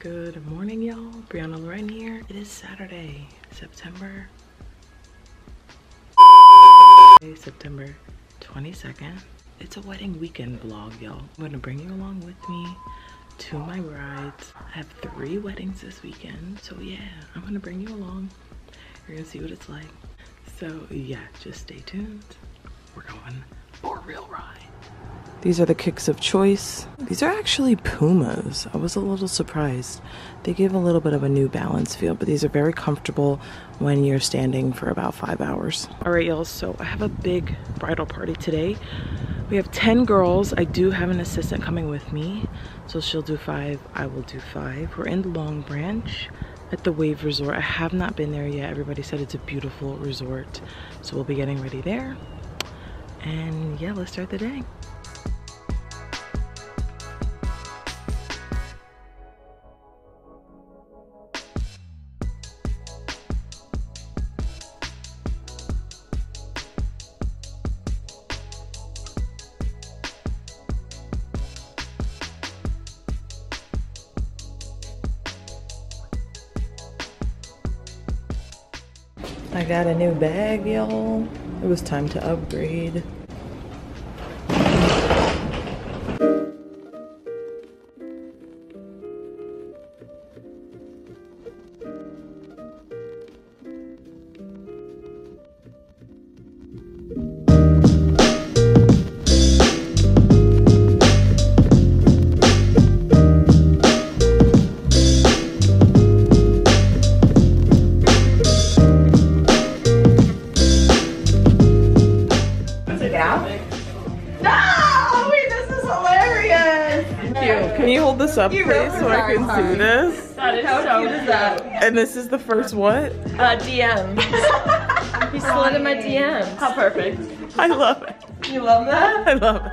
Good morning, y'all. Briana Lorenn here. It is Saturday, September September 22nd. It's a wedding weekend vlog, y'all. I'm gonna bring you along with me to my brides. I have three weddings this weekend, so yeah, I'm gonna bring you along. You're gonna see what it's like. So yeah, just stay tuned. We're going for a real ride. These are the kicks of choice. These are actually Pumas. I was a little surprised. They give a little bit of a new balance feel, but these are very comfortable when you're standing for about five hours. All right, y'all, so I have a big bridal party today. We have 10 girls. I do have an assistant coming with me. So she'll do five, I will do five. We're in Long Branch at the Wave Resort. I have not been there yet. Everybody said it's a beautiful resort. So we'll be getting ready there. And yeah, let's start the day. I got a new bag, y'all. It was time to upgrade. Can you hold this up, please, so I can see this? That is How so cute is that? And this is the first what? Uh, DM. he slid in my DMs. How perfect. I love it. You love that? I love it.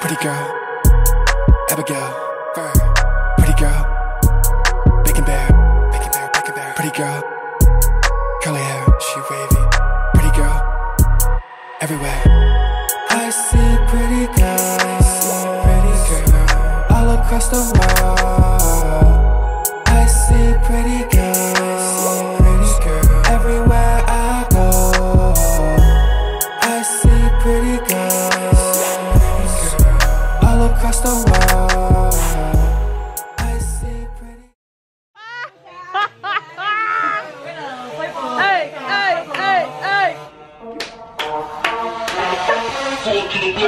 Pretty girl, Abigail, Pretty girl, curly hair, she wavy. Pretty girl, everywhere. I see pretty girls, pretty girl, all across the world.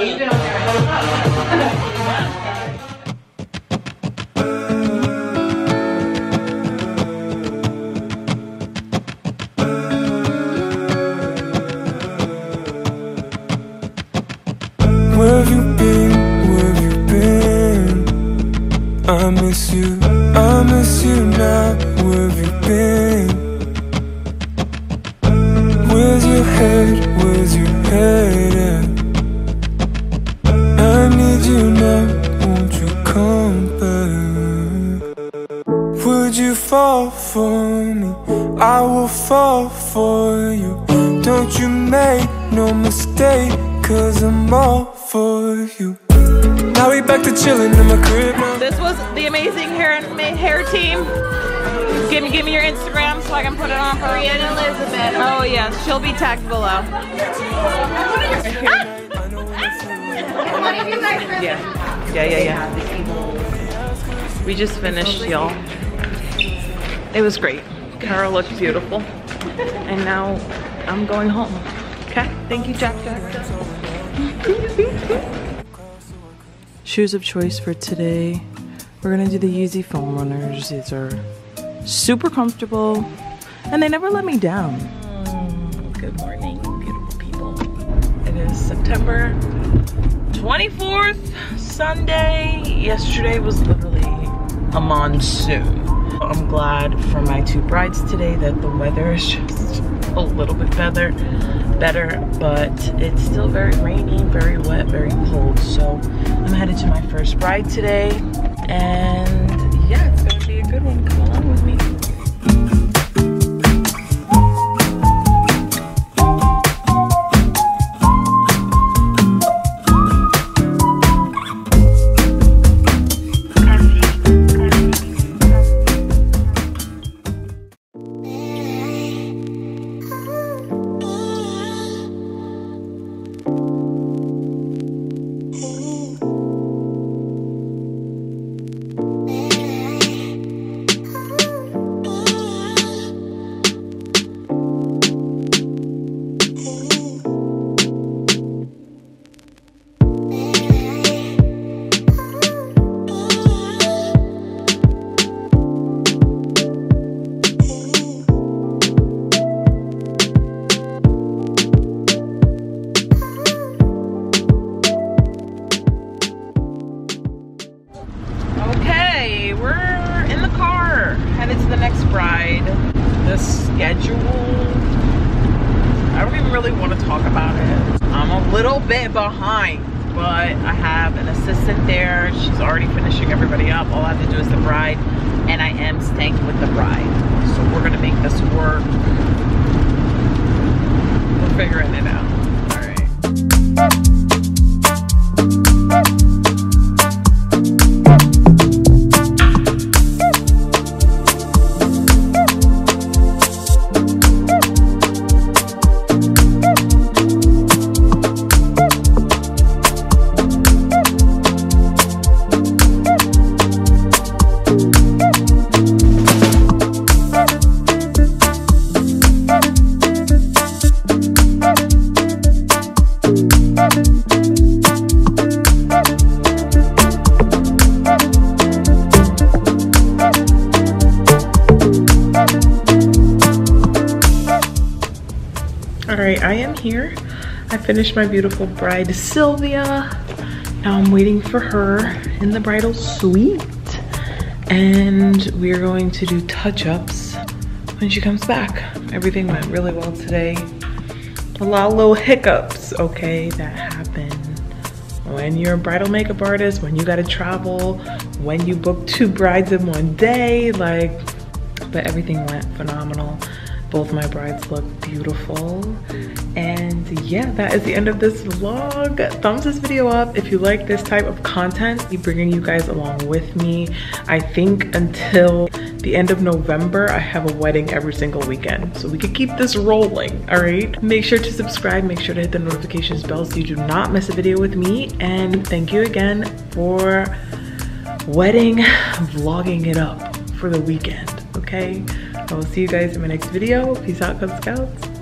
右手お願い。します will fall for you. Don't you make no mistake, cause I'm all for you. Now we back to chillin' in my crib. now. This was the amazing hair hair team. Give me, give me your Instagram so I can put it on for Brianna Elizabeth. Oh yes, she'll be tagged below. Yeah, yeah, yeah, yeah. We just finished, y'all. It was great. Carol looks beautiful. And now I'm going home. Okay? Thank you, Jack Jack. Shoes of choice for today. We're gonna do the Yeezy foam runners. These are super comfortable and they never let me down. Mm, good morning, beautiful people. It is September 24th, Sunday. Yesterday was literally a monsoon. I'm glad for my two brides today that the weather is just a little bit better, better, but it's still very rainy, very wet, very cold. So I'm headed to my first bride today, and bit behind, but I have an assistant there. She's already finishing everybody up. All I have to do is the bride, and I am staying with the bride. So we're gonna make this work. We're figuring it out. All right i am here. I finished my beautiful bride sylvia. Now i'm waiting for her in the bridal suite. And we're going to do touch-ups when she comes back. Everything went really well today. A lot of little hiccups okay that happen when you're a bridal makeup artist when you got to travel when you book two brides in one day like but everything went phenomenal both my brides look beautiful. And yeah, that is the end of this vlog. Thumbs this video up if you like this type of content. Be bringing you guys along with me. I think until the end of November, I have a wedding every single weekend. So we could keep this rolling, all right? Make sure to subscribe, make sure to hit the notifications bell so you do not miss a video with me. And thank you again for wedding vlogging it up for the weekend, okay? I will see you guys in my next video. Peace out, Cub Scouts.